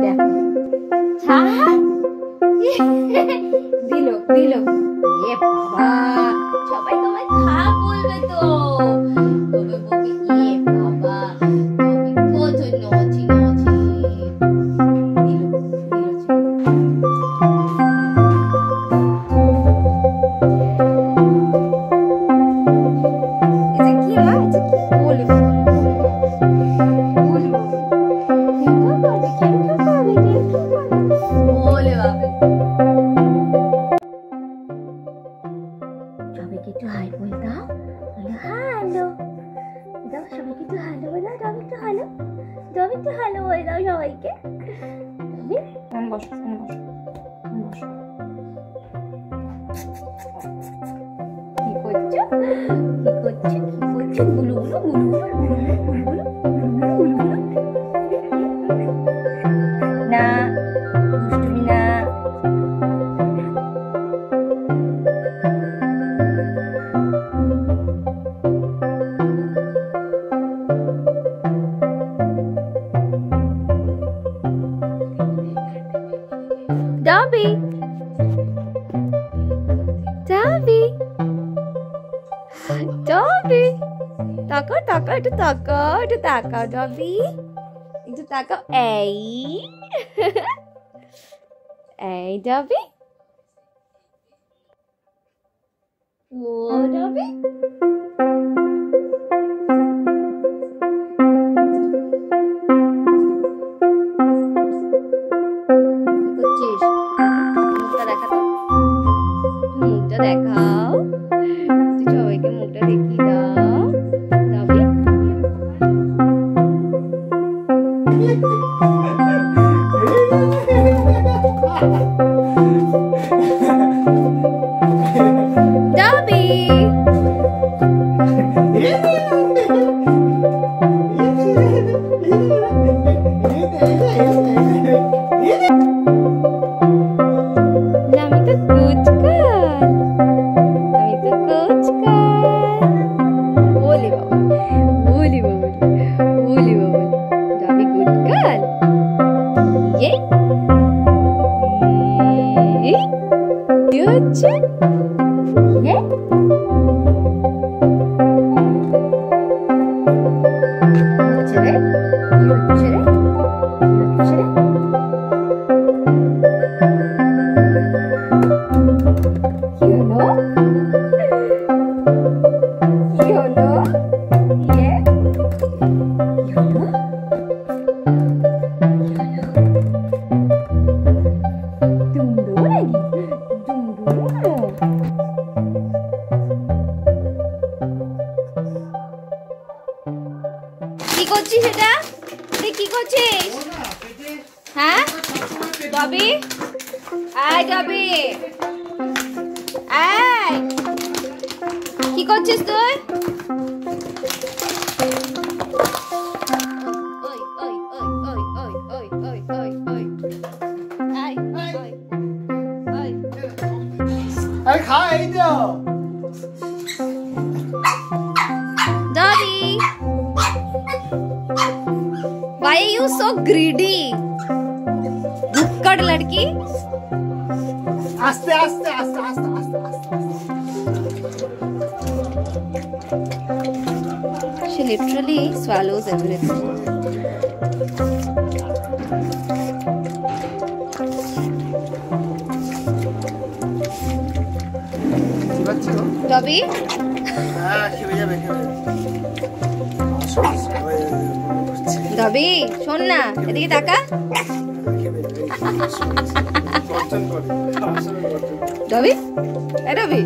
দেখো ছাড় দিল দিল এ বাবা দাও বলে হ্যালো দাও সবাইকে একটু হ্যালো বলে দাও তবে একটু হ্যালো দাও একটু হ্যালো বলে দাও সবাইকে তবে বসো বসো বসো কি করছ কি করছ কি করছগুলো গুলো গুলো গুলু গুলু Dobby. Dobby. তাকাও তাকাও একটু তাকাও একটু তাকাও ডবি একটু তাকাও এই এই ডবি ও ডবি Nah, itu good kan? 耶！করছিস এটা? তুই কি করছিস? হ্যাঁ? ডবি আয় ডবি আয়। কি করছিস তুই? ওই, ওই, Why you so greedy? नुक्कड़ लड़की आस्ते आस्ते आस्ते आस्ते आस्ते She literally swallows everything. Dobby? Ah, here we are. ভাবি শোন না এদিকে তাকা। রবি? রবি।